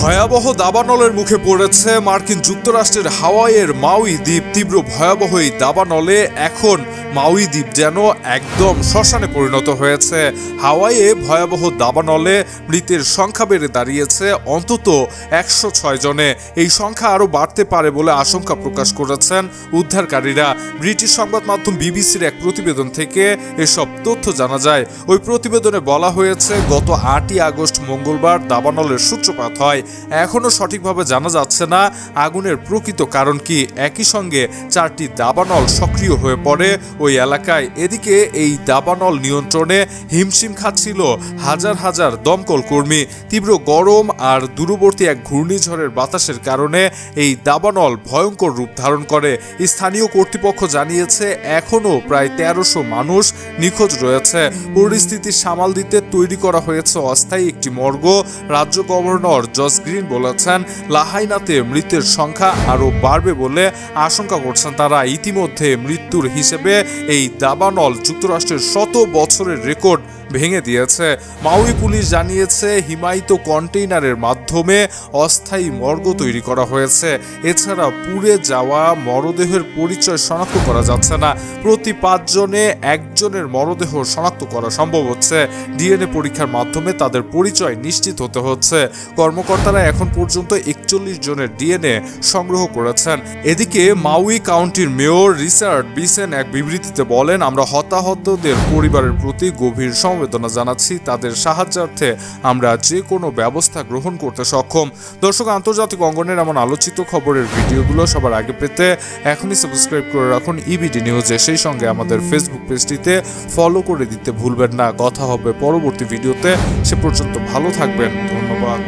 ভয়াবহ দাবানলের মুখে পড়েছে মার্কিন যুক্তরাষ্ট্রের হাওয়াইয়ের মাউই দ্বীপ। তীব্র ভয়াবহ এই দাবানলে এখন মাউই দ্বীপ যেন একদম শ্মশানে পরিণত হয়েছে। হাওয়াইয়ে ভয়াবহ দাবানলে মৃতের সংখ্যা বেড়ে দাঁড়িয়েছে, অন্তত একশো ছয় জনে। এই সংখ্যা আরও বাড়তে পারে বলে আশঙ্কা প্রকাশ করেছেন উদ্ধারকারীরা। ব্রিটিশ সংবাদ মাধ্যম বিবিসির এক প্রতিবেদন থেকে এসব তথ্য জানা যায়। ওই প্রতিবেদনে বলা হয়েছে, গত আটই আগস্ট মঙ্গলবার দাবানলের সূত্রপাত হয়। এখনও সঠিকভাবে জানা যাচ্ছে না আগুনের প্রকৃত কারণ কি। একই সঙ্গে চারটি দাবানল সক্রিয় হয়ে পড়ে ওই এলাকায়। এদিকে এই দাবানল নিয়ন্ত্রণে হিমশিম খাচ্ছিল হাজার হাজার দমকল কর্মী। তীব্র গরম আর দূরবর্তী এক ঘূর্ণিঝড়ের বাতাসের কারণে এই দাবানল ভয়ঙ্কর রূপ ধারণ করে। স্থানীয় কর্তৃপক্ষ জানিয়েছে, এখনও প্রায় তেরোশো মানুষ নিখোঁজ রয়েছে। পরিস্থিতি সামাল দিতে তৈরি করা হয়েছে অস্থায়ী একটি মর্গ, রাজ্য গভর্নর জস গ্রিন বলেছেন। লাহাইনাতে মৃতের সংখ্যা আরও বাড়বে বলে আশঙ্কা করছেন তারা। ইতিমধ্যে মৃত্যুর হিসেবে এই দাবানল যুক্তরাষ্ট্রের শত বছরের রেকর্ড ভেঙে দিয়েছে। মাউই পুলিশ জানিয়েছে, হিমায়িত কন্টেইনারের মাধ্যমে অস্থায়ী মর্গ তৈরি করা হয়েছে। এছাড়া পুড়ে যাওয়া মরদেহের পরিচয় শনাক্ত করা যাচ্ছে না। প্রতি পাঁচজনে একজনের মরদেহ শনাক্ত করা সম্ভব হচ্ছে। ডিএনএ পরীক্ষার মাধ্যমে তাদের পরিচয় নিশ্চিত হতে হচ্ছে। কর্মকর্তারা এখন পর্যন্ত একচল্লিশ জনের ডিএনএ সংগ্রহ করেছেন। এদিকে মাউই কাউন্টির মেয়র রিচার্ড বিসেন এক বিবৃতিতে বলেন, আমরা হতাহতদের পরিবারের প্রতি গভীর সমবেদনা জানাচ্ছি, তাদের সাহায্যার্থে আমরা যে কোনো ব্যবস্থা গ্রহণ করতে সক্ষম। দর্শক, আন্তর্জাতিক অঙ্গনের এমন আলোচিত খবরের ভিডিওগুলো সবার আগে পেতে এখনই সাবস্ক্রাইব করে রাখুন ইবিডি নিউজে সেই সঙ্গে আমাদের ফেসবুক পেজটিতে ফলো করে দিতে ভুলবেন না। কথা হবে পরবর্তী ভিডিওতে। সে পর্যন্ত ভালো থাকবেন। ধন্যবাদ।